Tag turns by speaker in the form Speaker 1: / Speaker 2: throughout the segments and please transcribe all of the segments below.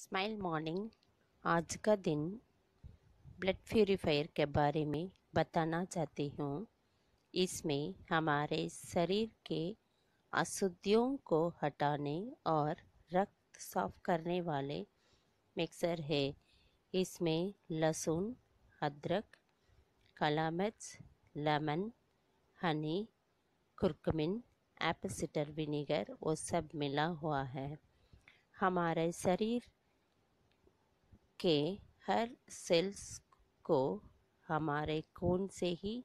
Speaker 1: Smile morning आज का दिन ब्लड प्यूरीफायर के बारे में बताना चाहती हूँ। इसमें हमारे शरीर के अशुद्धियों को हटाने और रक्त साफ़ करने वाले मिक्सर है। इसमें लहसुन, अदरक काला मिर्च lemon, honey, curcumin, apple, cider, vinegar, वो सब मिला हुआ है। हमारे शरीर के हर सेल्स को हमारे खून से ही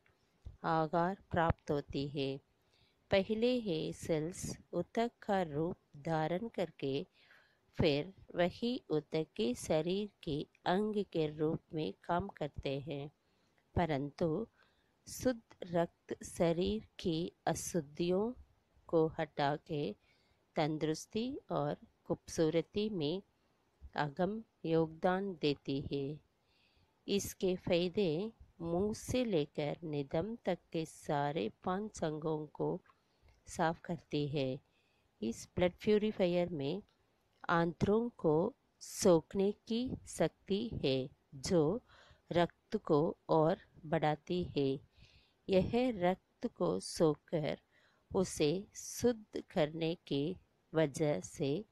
Speaker 1: आगार प्राप्त होती है। पहले ये सेल्स उतक का रूप धारण करके, फिर वही उतक के शरीर के अंग के रूप में काम करते हैं। परंतु शुद्ध रक्त शरीर की अशुद्धियों को हटा के, तंदुरुस्ती और खूबसूरती में अगम योगदान देती है। इसके फ़ायदे मुँह से लेकर निदम तक के सारे पाँच अंगों को साफ़ करती है। इस ब्लड प्यूरीफायर में आंतरों को सोखने की शक्ति है, जो रक्त को और बढ़ाती है। यह रक्त को सोकर उसे शुद्ध करने की वजह से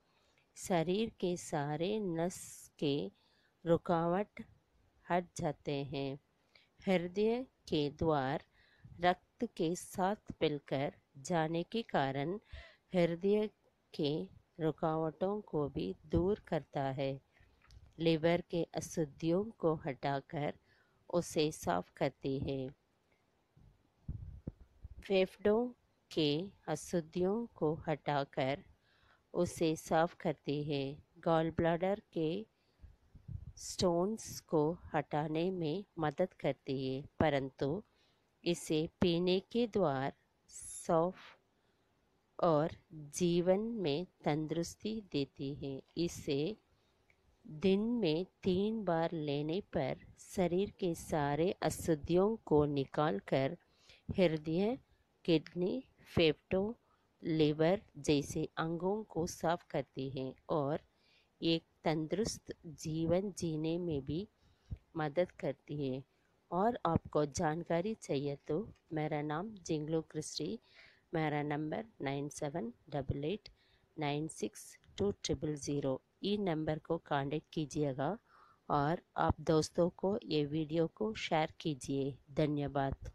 Speaker 1: शरीर के सारे नस के रुकावट हट जाते हैं। हृदय के द्वार रक्त के साथ मिलकर जाने के कारण हृदय के रुकावटों को भी दूर करता है। लिवर के अशुद्धियों को हटाकर उसे साफ़ करती है। फेफड़ों के अशुद्धियों को हटाकर उसे साफ़ करती है। गॉल ब्लैडर के स्टोन्स को हटाने में मदद करती है, परंतु इसे पीने के द्वार सौफ और जीवन में तंदुरुस्ती देती है। इसे दिन में तीन बार लेने पर शरीर के सारे अशुद्धियों को निकालकर हृदय, किडनी, फेफड़ों लीवर जैसे अंगों को साफ़ करती है और एक तंदुरुस्त जीवन जीने में भी मदद करती है। और आपको जानकारी चाहिए तो मेरा नाम जिंगलो क्रिस्टी, मेरा number nine seven double eight nine six two triple zero. ई नंबर को कांटेक्ट कीजिएगा और आप दोस्तों को ये वीडियो को शेयर कीजिए। धन्यवाद।